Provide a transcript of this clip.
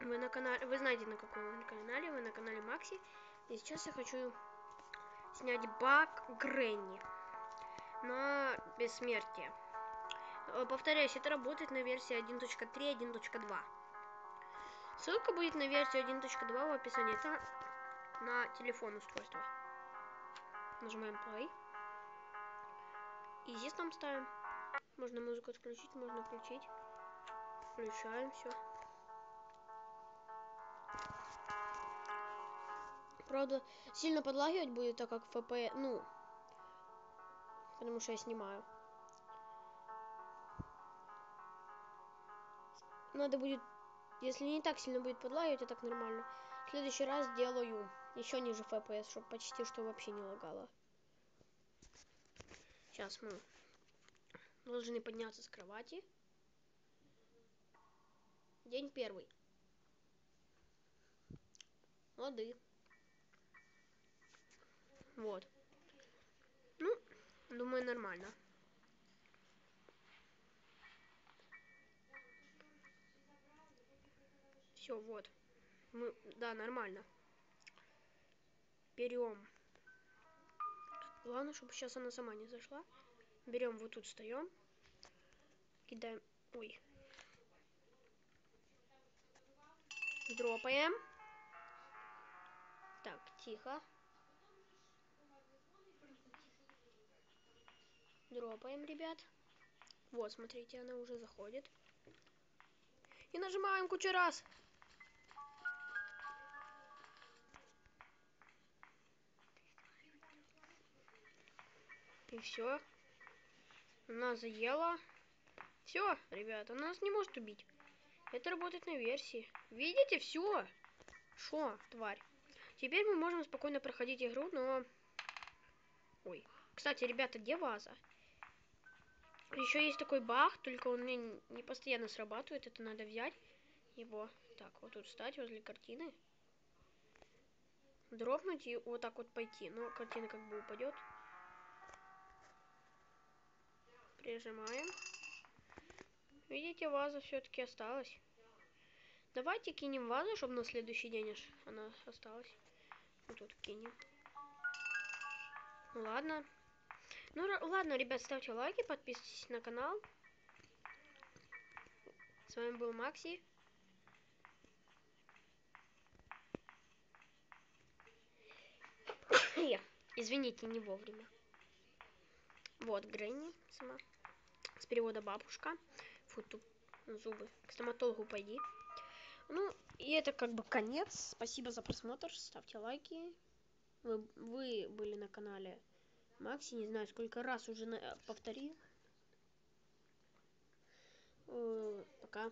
Вы на канале, вы знаете на каком канале, вы на канале Макси. И сейчас я хочу снять баг Гренни на бессмертие. Э, повторяюсь, это работает на версии 1.3, 1.2. Ссылка будет на версию 1.2 в описании. Это на телефон устройства. Нажимаем play. И здесь там ставим. Можно музыку отключить, можно включить. Включаем все. Правда, сильно подлагивать будет, так как ФП, ну, потому что я снимаю. Надо будет, если не так сильно будет подлагивать, а так нормально. В следующий раз сделаю еще ниже FPS, чтобы почти что вообще не лагало. Сейчас мы должны подняться с кровати. День первый. Лады. Вот. Ну, думаю, нормально. Все, вот. Мы, да, нормально. Берем. Главное, чтобы сейчас она сама не зашла. Берем вот тут встаем. Кидаем. Ой. Дропаем. Так, тихо. Дропаем, ребят. Вот, смотрите, она уже заходит. И нажимаем кучу раз. И все. Она заела. Все, ребята, она нас не может убить. Это работает на версии. Видите, все. Шо, тварь. Теперь мы можем спокойно проходить игру, но... Ой. Кстати, ребята, где ваза? Еще есть такой баг, только он мне не постоянно срабатывает. Это надо взять его. Так, вот тут встать возле картины. Дропнуть и вот так вот пойти. Но картина как бы упадет. Прижимаем. Видите, ваза все-таки осталась. Давайте кинем вазу, чтобы на следующий день она осталась. Вот тут кинем. Ладно. Ну, ладно, ребят, ставьте лайки, подписывайтесь на канал. С вами был Макси. Извините, не вовремя. Вот Гренни сама. С перевода бабушка. Фу, тут зубы. К стоматологу пойди. Ну, и это как бы конец. Спасибо за просмотр. Ставьте лайки. Вы, вы были на канале Макси, не знаю, сколько раз уже на... повторил. Э, пока.